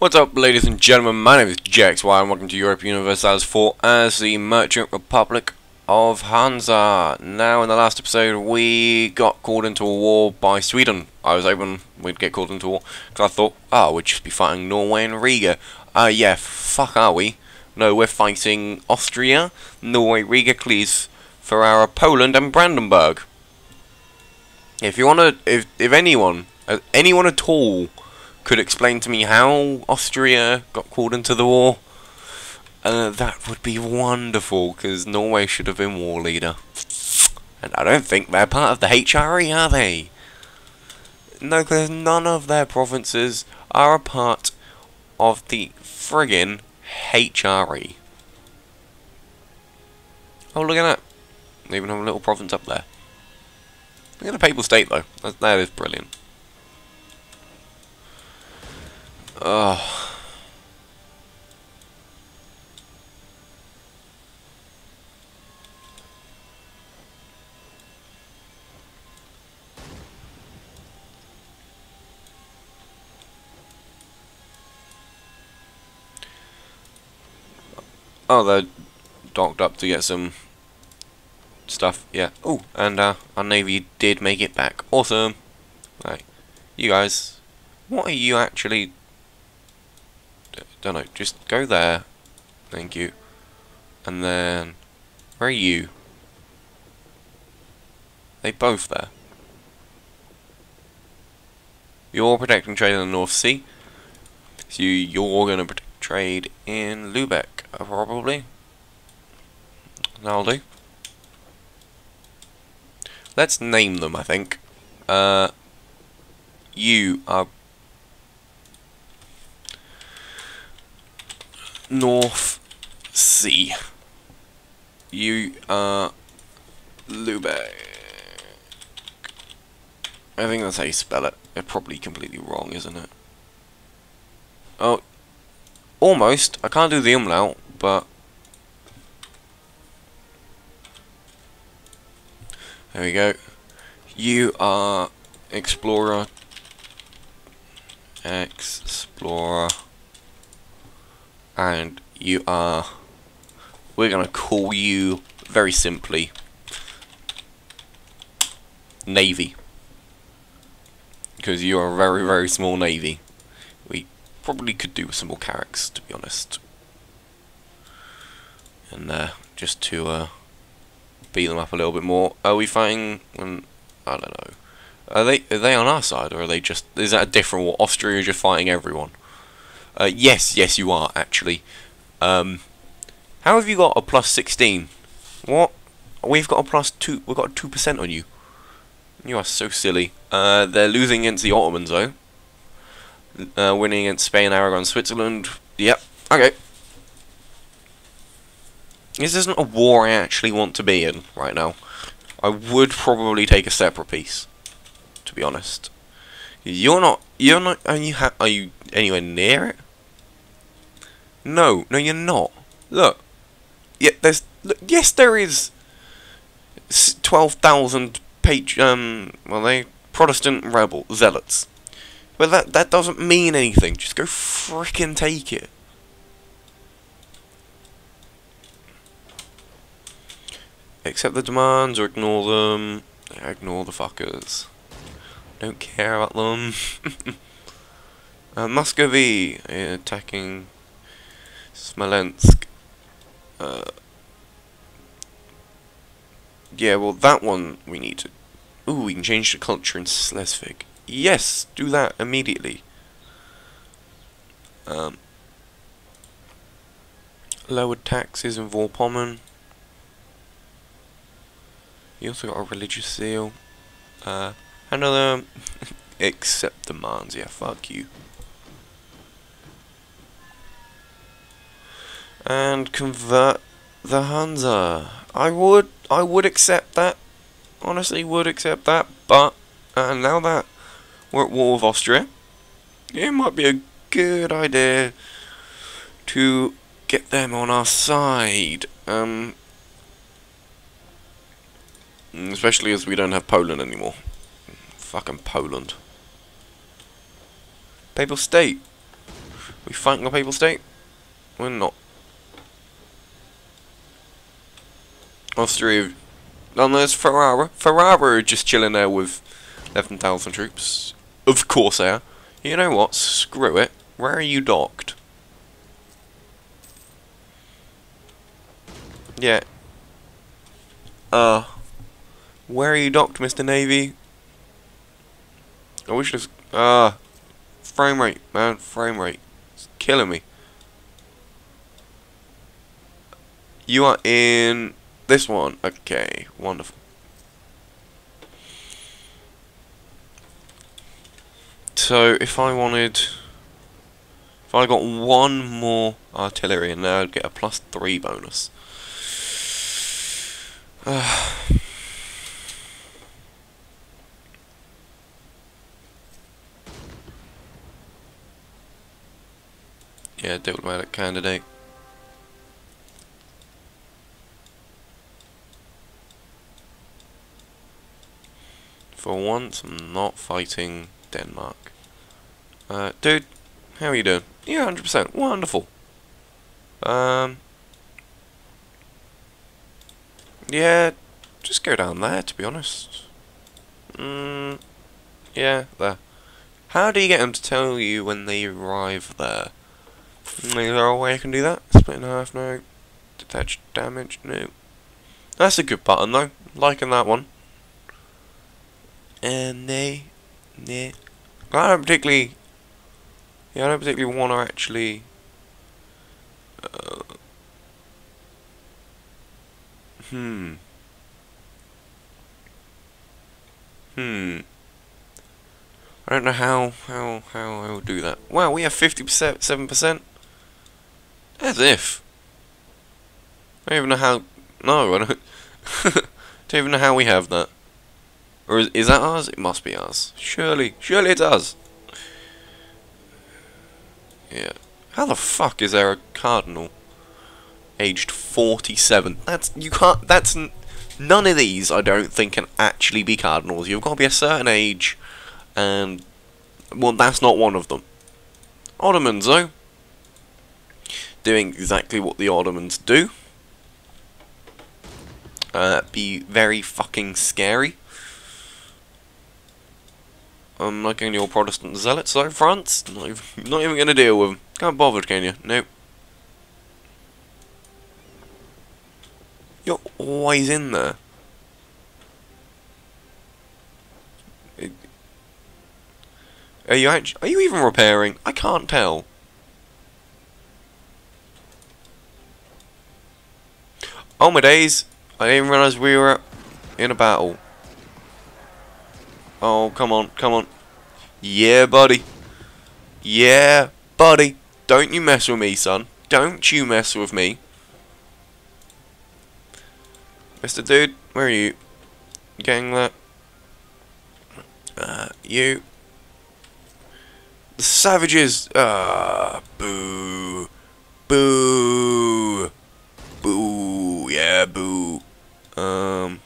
What's up, ladies and gentlemen? My name is JXY, and welcome to Europa Universalis 4 as the Merchant Republic of Hansa. Now, in the last episode, we got called into a war by Sweden. I was hoping we'd get called into war, because I thought, oh, we'd just be fighting Norway and Riga. Uh, yeah, fuck are we? No, we're fighting Austria, Norway, Riga, Cleves, Ferrara, Poland, and Brandenburg. If you wanna, if, if anyone, uh, anyone at all, could explain to me how Austria got called into the war, uh, that would be wonderful, because Norway should have been war leader. And I don't think they're part of the HRE, are they? No, because none of their provinces are a part of the friggin' HRE. Oh, look at that. They even have a little province up there. Look at the Papal State, though. That, that is brilliant. Oh. Oh, they're docked up to get some stuff. Yeah. Oh, and uh, our navy did make it back. Awesome. Right. You guys, what are you actually don't know, just go there. Thank you. And then, where are you? They both there. You're protecting trade in the North Sea. So you're going to protect trade in Lubeck, uh, probably. That'll do. Let's name them, I think. Uh, you are North Sea. You are Lubeck. I think that's how you spell it. They're probably completely wrong, isn't it? Oh, almost. I can't do the umlaut, but... There we go. You are Explorer. Explorer and you are we're gonna call you very simply Navy. Because you're a very very small Navy. We probably could do with some more carracks to be honest. And uh, just to uh, beat them up a little bit more are we fighting um, I don't know. Are they are they on our side or are they just is that a different war? Austria is just fighting everyone uh, yes, yes, you are actually. Um, how have you got a plus 16? What? We've got a plus two. We've got two percent on you. You are so silly. Uh, they're losing against the Ottomans though. Uh, winning against Spain, Aragon, Switzerland. Yep. Okay. This isn't a war I actually want to be in right now. I would probably take a separate peace, to be honest. You're not. You're not. Are you? are you anywhere near it? No, no, you're not. Look. Yeah, there's. Look, yes, there is. Twelve thousand page. Um. Well, they Protestant rebel zealots. But that that doesn't mean anything. Just go frickin' take it. Accept the demands or ignore them. Ignore the fuckers. Don't care about them. uh, Muscovy attacking Smolensk. Uh, yeah, well, that one we need to... Ooh, we can change the culture in Slesvig. Yes, do that immediately. Um, lowered taxes in Vorpommern. You also got a religious seal. Uh, another... accept demands, yeah, fuck you. And convert the Hansa. I would, I would accept that. Honestly, would accept that. But uh, now that we're at war with Austria, it might be a good idea to get them on our side. Um, especially as we don't have Poland anymore. Fucking Poland. Papal State. We fighting the Papal State? We're not. Austria. And there's Ferrara. Ferrara are just chilling there with 11,000 troops. Of course they are. You know what? Screw it. Where are you docked? Yeah. Uh. Where are you docked, Mr. Navy? I wish this. Uh, frame rate, man. Frame rate. It's killing me. You are in this one. Okay. Wonderful. So, if I wanted... If I got one more artillery in there, I'd get a plus three bonus. Uh, yeah, diplomatic candidate. For once, I'm not fighting Denmark. Uh, dude, how are you doing? Yeah, 100%. Wonderful. Um, yeah, just go down there, to be honest. Mm, yeah, there. How do you get them to tell you when they arrive there? Is there a way I can do that? Split in half, no. Detach damage, no. That's a good button, though. Liking that one. And they, they. I don't particularly yeah, I don't particularly want to actually... Uh, hmm. Hmm. I don't know how, how, how I will do that. Wow, we have 50%, 7%? As if. I don't even know how... No, I don't... don't even know how we have that. Or is, is that ours? It must be ours. Surely, surely it does. Yeah. How the fuck is there a cardinal aged 47? That's you can't. That's none of these. I don't think can actually be cardinals. You've got to be a certain age, and well, that's not one of them. Ottomans, though, doing exactly what the Ottomans do. Uh, be very fucking scary. I'm not going to your Protestant zealots, though, France. Not even, not even going to deal with them. Can't bother, can you? Nope. You're always in there. Are you actually, are you even repairing? I can't tell. Oh my days! I didn't realise we were in a battle. Oh, come on, come on. Yeah, buddy. Yeah, buddy. Don't you mess with me, son. Don't you mess with me. Mr. Dude, where are you? That? Uh, you. The savages! Ah, boo. Boo. Boo. Yeah, boo. Um...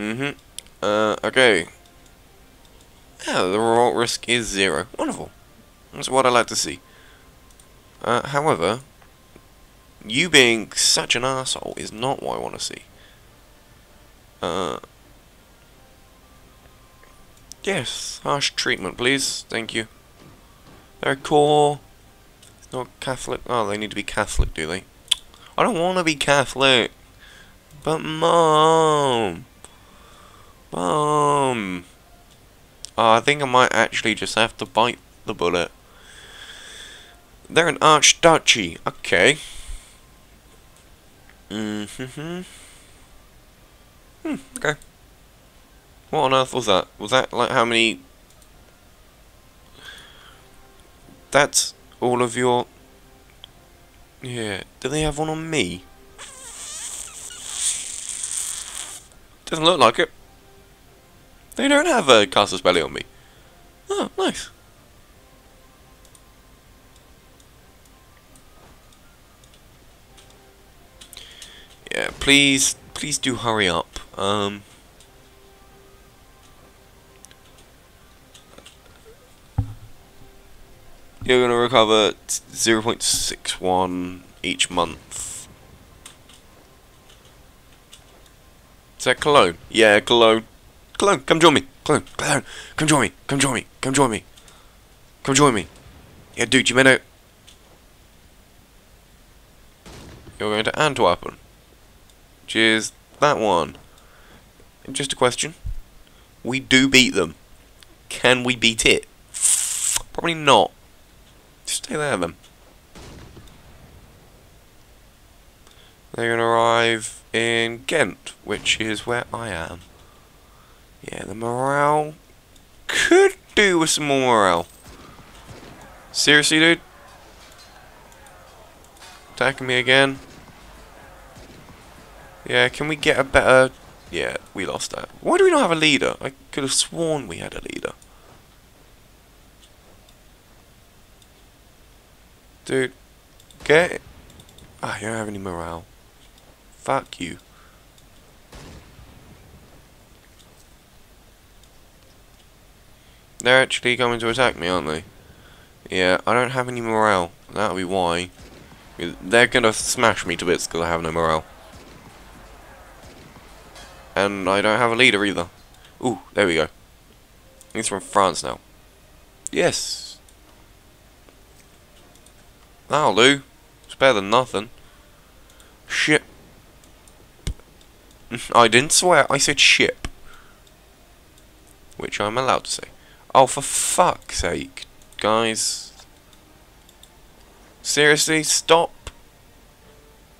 Mm-hmm. Uh, okay. Yeah, the revolt risk is zero. Wonderful. That's what I like to see. Uh, however, you being such an asshole is not what I want to see. Uh, yes, harsh treatment, please. Thank you. They're core. It's not Catholic. Oh, they need to be Catholic, do they? I don't want to be Catholic. But, Mom. Um, I think I might actually just have to bite the bullet. They're an archduchy. Okay. Mm-hmm. Hmm, okay. What on earth was that? Was that like how many... That's all of your... Yeah. Do they have one on me? Doesn't look like it. They don't have a cast a spell on me. Oh, nice. Yeah, please, please do hurry up. Um, you're going to recover 0.61 each month. Is that Cologne? Yeah, Cologne. Cologne, come join me. Cologne, Cologne, come join me. Come join me. Come join me. Come join me. Yeah, dude, you meant You're going to Antwerp, Which is that one. Just a question. We do beat them. Can we beat it? Probably not. Just stay there then. They're going to arrive in Ghent, which is where I am. Yeah, the morale could do with some more morale. Seriously, dude? Attacking me again? Yeah, can we get a better... Yeah, we lost that. Why do we not have a leader? I could have sworn we had a leader. Dude, get. Ah, you don't have any morale. Fuck you. They're actually going to attack me, aren't they? Yeah, I don't have any morale. That'll be why. They're gonna smash me to bits because I have no morale. And I don't have a leader either. Ooh, there we go. He's from France now. Yes. That'll do. It's better than nothing. Ship. I didn't swear, I said ship. Which I'm allowed to say. Oh, for fuck's sake, guys. Seriously, stop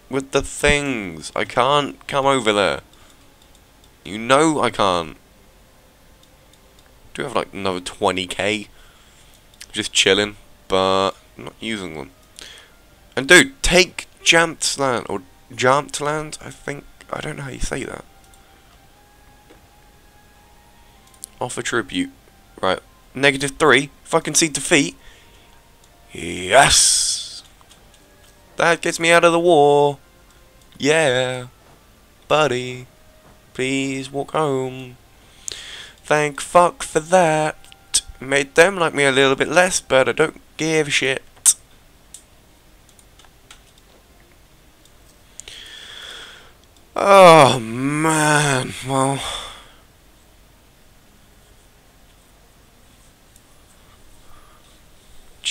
with the things. I can't come over there. You know I can't. Do have like another 20k. Just chilling, but not using them. And dude, take Jamtland, or Jamtland, I think. I don't know how you say that. Offer tribute. Right. Negative three. Can see defeat. Yes! That gets me out of the war. Yeah. Buddy. Please walk home. Thank fuck for that. Made them like me a little bit less, but I don't give a shit. Oh man, well.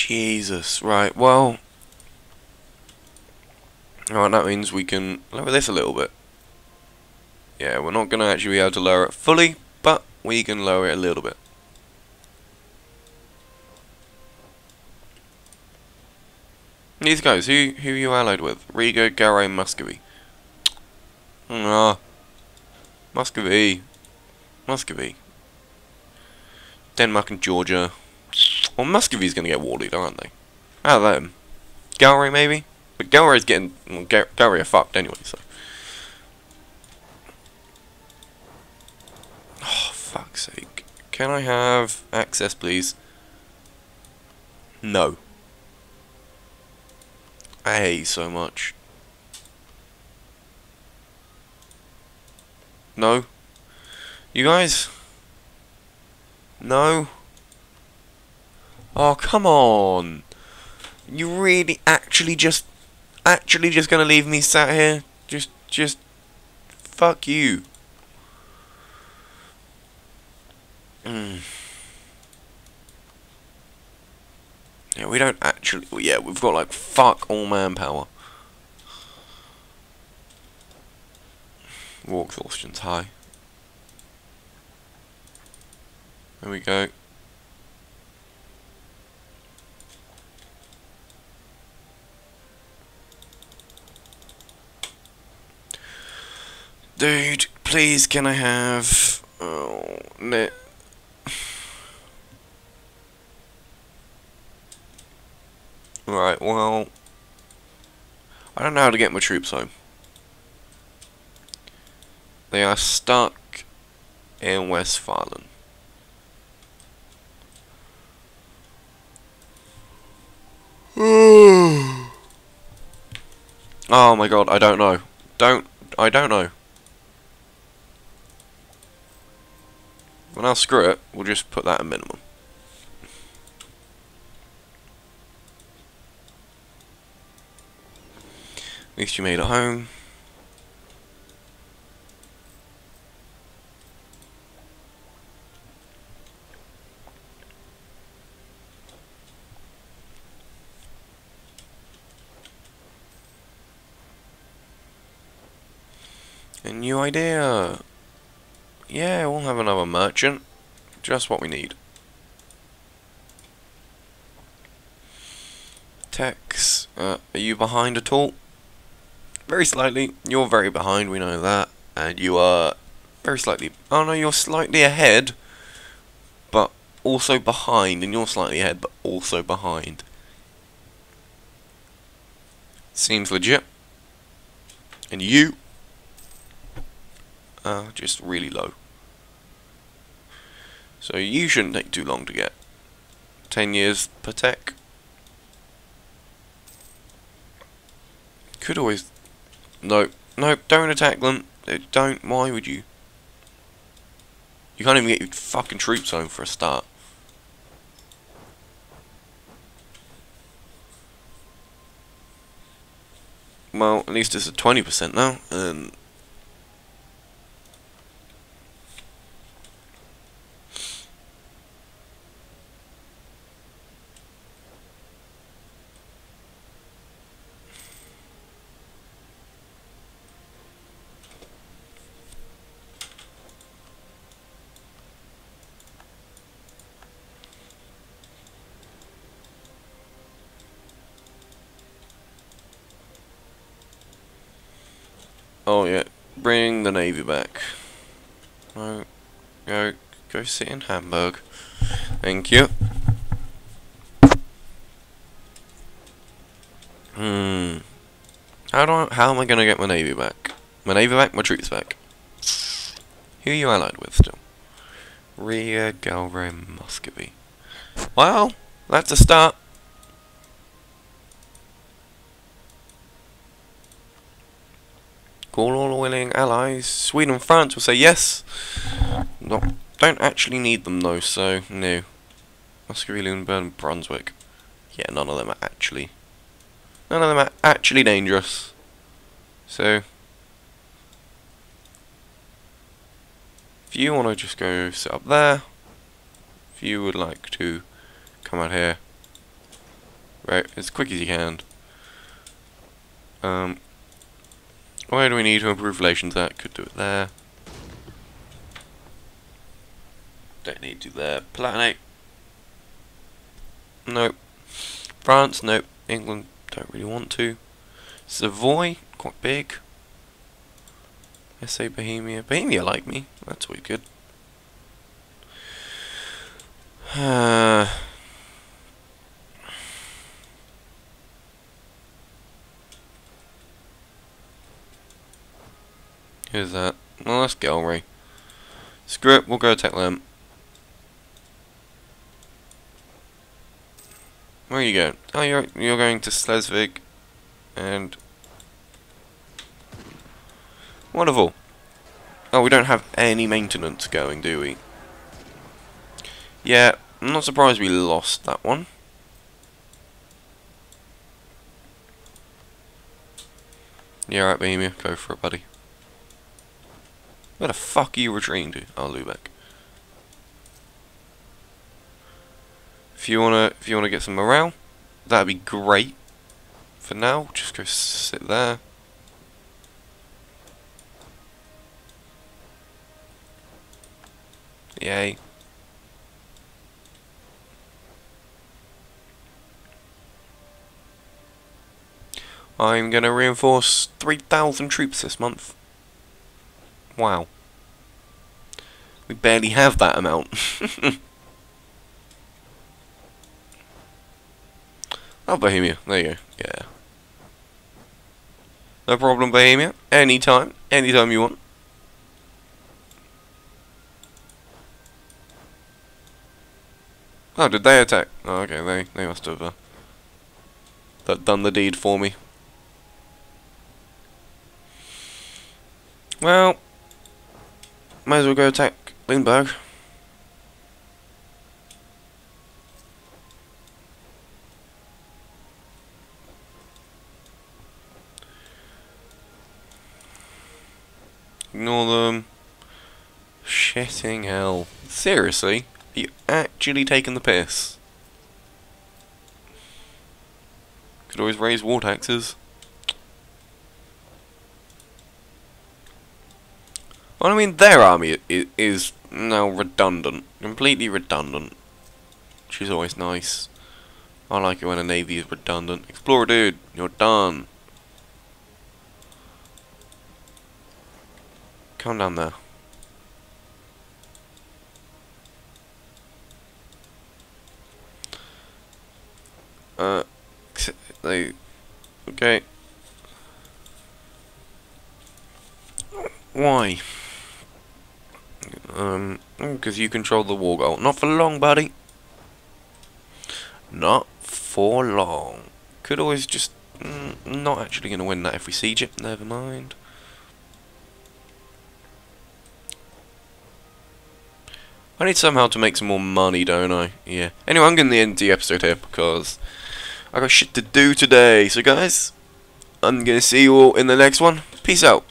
Jesus, right, well. Alright, that means we can lower this a little bit. Yeah, we're not going to actually be able to lower it fully, but we can lower it a little bit. These guys, who who are you allied with? Riga, Garay, Muscovy. Ah, Muscovy, Muscovy. Denmark and Georgia. Well, Muscovy's going to get war leader, aren't they? Out of them. Gallery, maybe? But Gallery's getting... Well, Gallery are fucked anyway, so... Oh, fuck's sake. Can I have access, please? No. I hate so much. No? You guys? No? Oh, come on. You really actually just actually just gonna leave me sat here? Just just fuck you. Mm. Yeah, we don't actually... Yeah, we've got, like, fuck all manpower. War exhaustion's high. There we go. Dude, please can I have... Oh, no. Right, well... I don't know how to get my troops home. They are stuck in Westphalen. oh my god, I don't know. Don't, I don't know. Well now screw it, we'll just put that at minimum. At least you made it home. A new idea! Yeah, we'll have another merchant. Just what we need. Tex, uh, are you behind at all? Very slightly. You're very behind, we know that. And you are very slightly... Oh no, you're slightly ahead. But also behind. And you're slightly ahead, but also behind. Seems legit. And you uh, just really low. So you shouldn't take too long to get. 10 years per tech. Could always... No, no, don't attack them. Don't, why would you? You can't even get your fucking troops home for a start. Well, at least it's at 20% now, and Oh yeah, bring the navy back. No, go, go sit in Hamburg. Thank you. Hmm. How do I, how am I gonna get my navy back? My navy back, my troops back. Who are you allied with still? Ria Galray Muscovy. Well, that's a start. Call all willing allies. Sweden and France will say yes. No, don't actually need them though, so no. Muscovy, Lunenburg, Brunswick. Yeah, none of them are actually. None of them are actually dangerous. So. If you want to just go sit up there. If you would like to come out here. Right, as quick as you can. Um, where do we need to improve relations at? Could do it there. Don't need to there. Palatinate. Nope. France, nope. England, don't really want to. Savoy, quite big. SA Bohemia. Bohemia like me. That's always good. Uh, Who's that? Well, that's Gallery. Screw it, we'll go attack them. Where are you going? Oh, you're you're going to Slesvig. and wonderful. Oh, we don't have any maintenance going, do we? Yeah, I'm not surprised we lost that one. Yeah, right, Bohemia, go for it, buddy. Where the fuck are you retreating to? Oh, Lubeck. If you wanna, if you wanna get some morale, that'd be great. For now, just go sit there. Yay. I'm gonna reinforce 3,000 troops this month. Wow. We barely have that amount. oh, Bohemia. There you go. Yeah. No problem, Bohemia. Anytime. Anytime you want. Oh, did they attack? Oh, okay, they, they must have uh, done the deed for me. Well, might as well go attack Lindberg. Ignore them. Shitting hell. Seriously? Are you actually taking the piss? Could always raise war taxes. Well, I mean, their army is now redundant. Completely redundant. Which is always nice. I like it when a navy is redundant. Explorer dude, you're done. Come down there. Uh, they, okay. Why? Um, because you control the war goal. Not for long, buddy. Not for long. Could always just... Mm, not actually going to win that if we siege it. Never mind. I need somehow to make some more money, don't I? Yeah. Anyway, I'm going to end the episode here because I got shit to do today. So guys, I'm going to see you all in the next one. Peace out.